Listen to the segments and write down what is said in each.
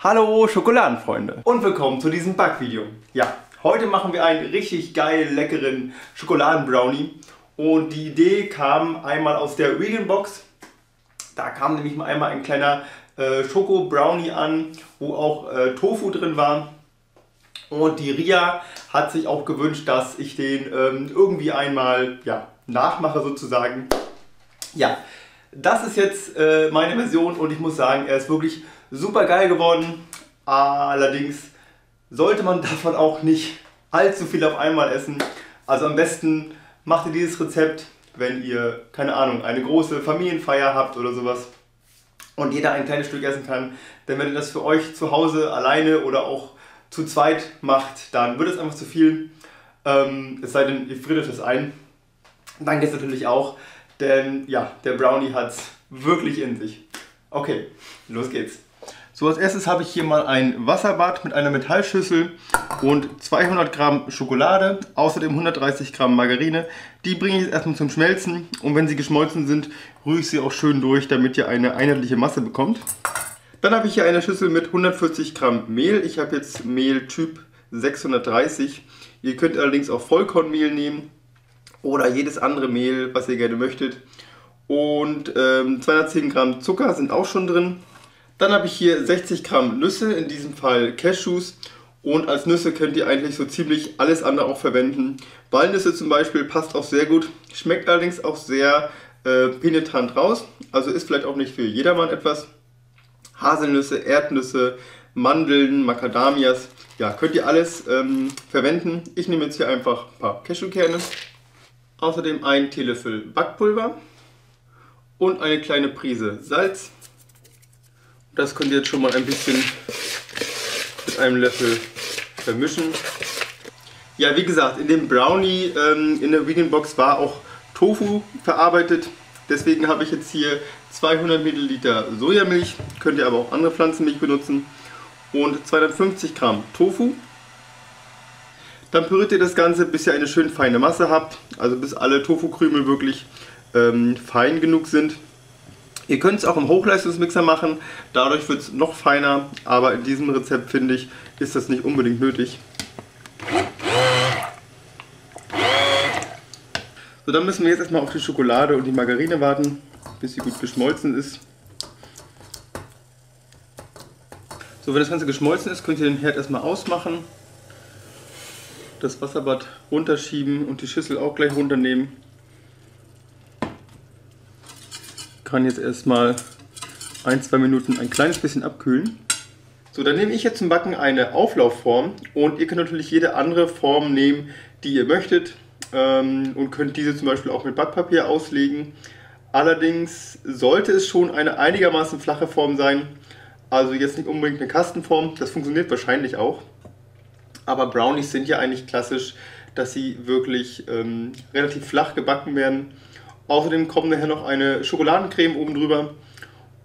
Hallo Schokoladenfreunde und willkommen zu diesem Backvideo. Ja, heute machen wir einen richtig geil leckeren Schokoladenbrownie und die Idee kam einmal aus der Vegan Box. Da kam nämlich einmal ein kleiner äh, Schoko Brownie an, wo auch äh, Tofu drin war. Und die Ria hat sich auch gewünscht, dass ich den ähm, irgendwie einmal ja, nachmache sozusagen. Ja, das ist jetzt äh, meine Version und ich muss sagen, er ist wirklich super geil geworden. Allerdings sollte man davon auch nicht allzu viel auf einmal essen. Also am besten macht ihr dieses Rezept, wenn ihr, keine Ahnung, eine große Familienfeier habt oder sowas und jeder ein kleines Stück essen kann. Denn wenn ihr das für euch zu Hause alleine oder auch zu zweit macht, dann wird es einfach zu viel. Ähm, es sei denn, ihr friert es ein. Dann geht es natürlich auch, denn ja, der Brownie hat es wirklich in sich. Okay, los geht's. So, als erstes habe ich hier mal ein Wasserbad mit einer Metallschüssel und 200 Gramm Schokolade, außerdem 130 Gramm Margarine. Die bringe ich jetzt erstmal zum Schmelzen und wenn sie geschmolzen sind, rühre ich sie auch schön durch, damit ihr eine einheitliche Masse bekommt. Dann habe ich hier eine Schüssel mit 140 Gramm Mehl. Ich habe jetzt Mehl Typ 630. Ihr könnt allerdings auch Vollkornmehl nehmen oder jedes andere Mehl, was ihr gerne möchtet. Und ähm, 210 Gramm Zucker sind auch schon drin. Dann habe ich hier 60 Gramm Nüsse, in diesem Fall Cashews. Und als Nüsse könnt ihr eigentlich so ziemlich alles andere auch verwenden. Walnüsse zum Beispiel passt auch sehr gut, schmeckt allerdings auch sehr äh, penetrant raus. Also ist vielleicht auch nicht für jedermann etwas. Haselnüsse, Erdnüsse, Mandeln, Macadamias. Ja, könnt ihr alles ähm, verwenden. Ich nehme jetzt hier einfach ein paar Cashewkerne. Außerdem ein Teelöffel Backpulver und eine kleine Prise Salz. Das könnt ihr jetzt schon mal ein bisschen mit einem Löffel vermischen. Ja, wie gesagt, in dem Brownie ähm, in der Vegan Box war auch Tofu verarbeitet. Deswegen habe ich jetzt hier 200 Milliliter Sojamilch, könnt ihr aber auch andere Pflanzenmilch benutzen und 250 Gramm Tofu. Dann püriert ihr das Ganze, bis ihr eine schön feine Masse habt, also bis alle Tofu-Krümel wirklich ähm, fein genug sind. Ihr könnt es auch im Hochleistungsmixer machen, dadurch wird es noch feiner, aber in diesem Rezept finde ich, ist das nicht unbedingt nötig. So, dann müssen wir jetzt erstmal auf die Schokolade und die Margarine warten, bis sie gut geschmolzen ist. So, wenn das Ganze geschmolzen ist, könnt ihr den Herd erstmal ausmachen, das Wasserbad runterschieben und die Schüssel auch gleich runternehmen. Kann jetzt erstmal ein, zwei Minuten ein kleines bisschen abkühlen. So, dann nehme ich jetzt zum Backen eine Auflaufform und ihr könnt natürlich jede andere Form nehmen, die ihr möchtet ähm, und könnt diese zum Beispiel auch mit Backpapier auslegen. Allerdings sollte es schon eine einigermaßen flache Form sein, also jetzt nicht unbedingt eine Kastenform, das funktioniert wahrscheinlich auch. Aber Brownies sind ja eigentlich klassisch, dass sie wirklich ähm, relativ flach gebacken werden Außerdem kommt nachher noch eine Schokoladencreme oben drüber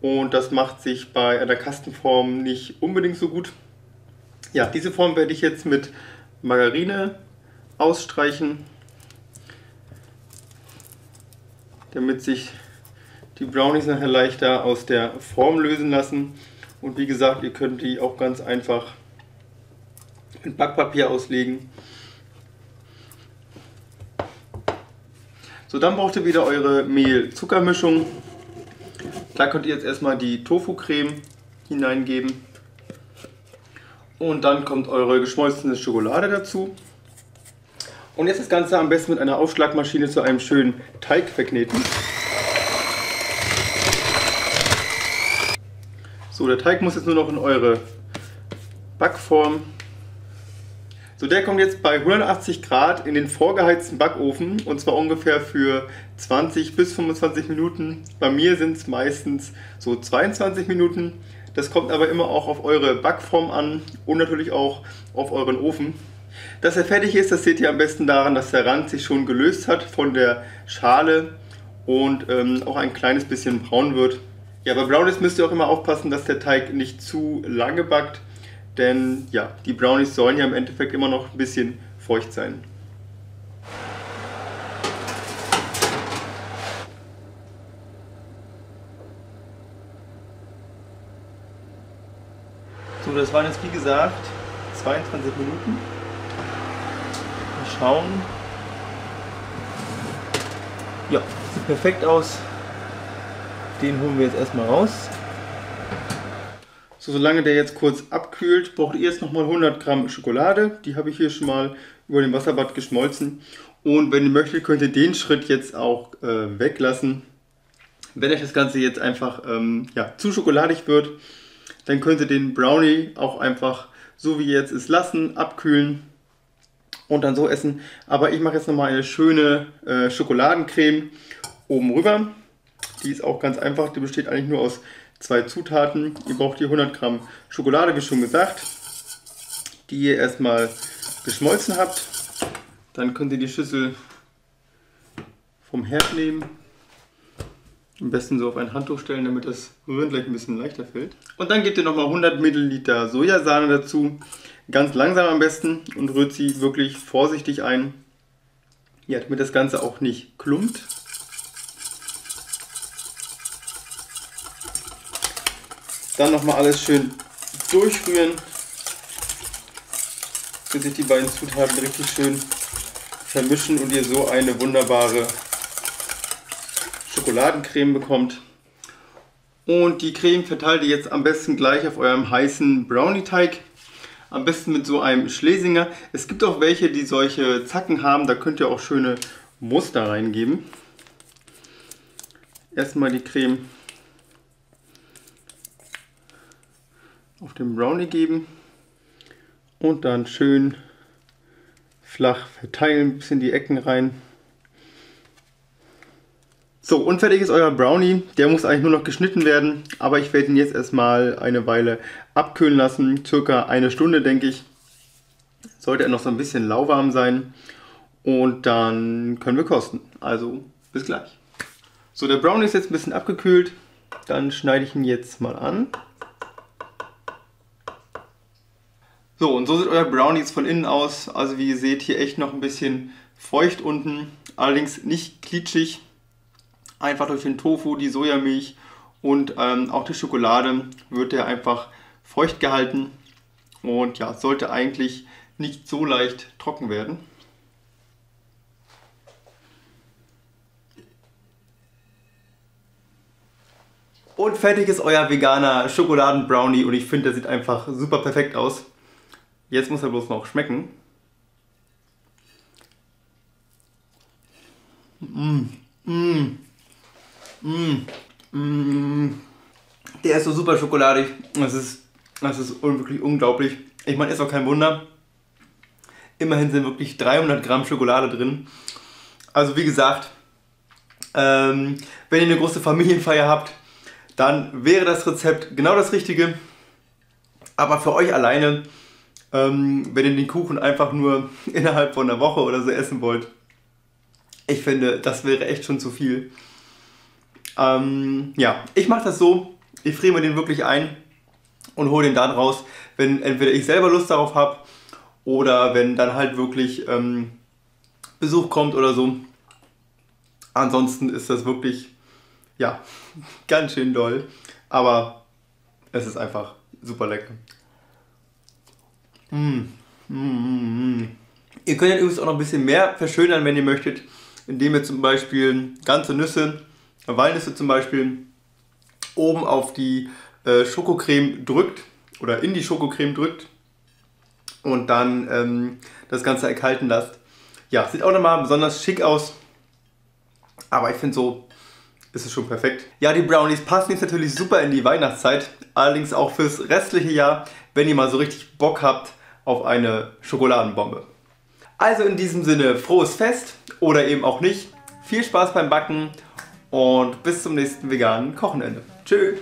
und das macht sich bei einer Kastenform nicht unbedingt so gut. Ja, diese Form werde ich jetzt mit Margarine ausstreichen, damit sich die Brownies nachher leichter aus der Form lösen lassen. Und wie gesagt, ihr könnt die auch ganz einfach in Backpapier auslegen So, dann braucht ihr wieder eure Mehl-Zuckermischung. Da könnt ihr jetzt erstmal die Tofu-Creme hineingeben. Und dann kommt eure geschmolzene Schokolade dazu. Und jetzt das Ganze am besten mit einer Aufschlagmaschine zu einem schönen Teig verkneten. So, der Teig muss jetzt nur noch in eure Backform so, der kommt jetzt bei 180 Grad in den vorgeheizten Backofen und zwar ungefähr für 20 bis 25 Minuten. Bei mir sind es meistens so 22 Minuten. Das kommt aber immer auch auf eure Backform an und natürlich auch auf euren Ofen. Dass er fertig ist, das seht ihr am besten daran, dass der Rand sich schon gelöst hat von der Schale und ähm, auch ein kleines bisschen braun wird. Ja, bei Brownies müsst ihr auch immer aufpassen, dass der Teig nicht zu lange backt denn ja, die Brownies sollen ja im Endeffekt immer noch ein bisschen feucht sein. So, das waren jetzt wie gesagt 22 Minuten. Mal schauen. Ja, sieht perfekt aus. Den holen wir jetzt erstmal raus. So, solange der jetzt kurz abkühlt, braucht ihr jetzt nochmal 100 Gramm Schokolade. Die habe ich hier schon mal über den Wasserbad geschmolzen. Und wenn ihr möchtet, könnt ihr den Schritt jetzt auch äh, weglassen. Wenn euch das Ganze jetzt einfach ähm, ja, zu schokoladig wird, dann könnt ihr den Brownie auch einfach so wie jetzt ist lassen, abkühlen und dann so essen. Aber ich mache jetzt nochmal eine schöne äh, Schokoladencreme oben rüber. Die ist auch ganz einfach, die besteht eigentlich nur aus zwei Zutaten. Ihr braucht hier 100 Gramm Schokolade, wie schon gesagt, die ihr erstmal geschmolzen habt. Dann könnt ihr die Schüssel vom Herd nehmen. Am besten so auf ein Handtuch stellen, damit das Rühren gleich ein bisschen leichter fällt. Und dann gebt ihr nochmal 100 Milliliter Sojasahne dazu. Ganz langsam am besten und rührt sie wirklich vorsichtig ein. Ja, damit das Ganze auch nicht klumpt. Dann nochmal alles schön durchrühren, bis sich die beiden Zutaten richtig schön vermischen und ihr so eine wunderbare Schokoladencreme bekommt. Und die Creme verteilt ihr jetzt am besten gleich auf eurem heißen Brownie-Teig. Am besten mit so einem Schlesinger. Es gibt auch welche, die solche Zacken haben. Da könnt ihr auch schöne Muster reingeben. Erstmal die Creme auf den Brownie geben und dann schön flach verteilen, ein bisschen die Ecken rein. So, und fertig ist euer Brownie. Der muss eigentlich nur noch geschnitten werden, aber ich werde ihn jetzt erstmal eine Weile abkühlen lassen, circa eine Stunde denke ich. Sollte er noch so ein bisschen lauwarm sein und dann können wir kosten. Also bis gleich. So, der Brownie ist jetzt ein bisschen abgekühlt. Dann schneide ich ihn jetzt mal an. So, und so sieht euer Brownies von innen aus. Also wie ihr seht, hier echt noch ein bisschen feucht unten. Allerdings nicht klitschig. Einfach durch den Tofu, die Sojamilch und ähm, auch die Schokolade wird der einfach feucht gehalten. Und ja, sollte eigentlich nicht so leicht trocken werden. Und fertig ist euer veganer Schokoladen-Brownie und ich finde, der sieht einfach super perfekt aus. Jetzt muss er bloß noch schmecken. Mmh, mmh, mmh, mmh. Der ist so super schokoladig. Das ist, das ist wirklich unglaublich. Ich meine, ist auch kein Wunder. Immerhin sind wirklich 300 Gramm Schokolade drin. Also wie gesagt, ähm, wenn ihr eine große Familienfeier habt, dann wäre das Rezept genau das Richtige. Aber für euch alleine ähm, wenn ihr den Kuchen einfach nur innerhalb von einer Woche oder so essen wollt. Ich finde, das wäre echt schon zu viel. Ähm, ja, ich mache das so, ich friere mir den wirklich ein und hole den dann raus, wenn entweder ich selber Lust darauf habe oder wenn dann halt wirklich ähm, Besuch kommt oder so. Ansonsten ist das wirklich, ja, ganz schön doll. Aber es ist einfach super lecker. Mm. Mm, ihr könnt übrigens auch noch ein bisschen mehr verschönern, wenn ihr möchtet, indem ihr zum Beispiel ganze Nüsse, Walnüsse zum Beispiel, oben auf die äh, Schokocreme drückt oder in die Schokocreme drückt und dann ähm, das Ganze erkalten lasst. Ja, sieht auch nochmal besonders schick aus, aber ich finde so ist es schon perfekt. Ja, die Brownies passen jetzt natürlich super in die Weihnachtszeit, allerdings auch fürs restliche Jahr, wenn ihr mal so richtig Bock habt, auf eine Schokoladenbombe. Also in diesem Sinne frohes Fest oder eben auch nicht. Viel Spaß beim Backen und bis zum nächsten veganen Kochenende. Tschüss!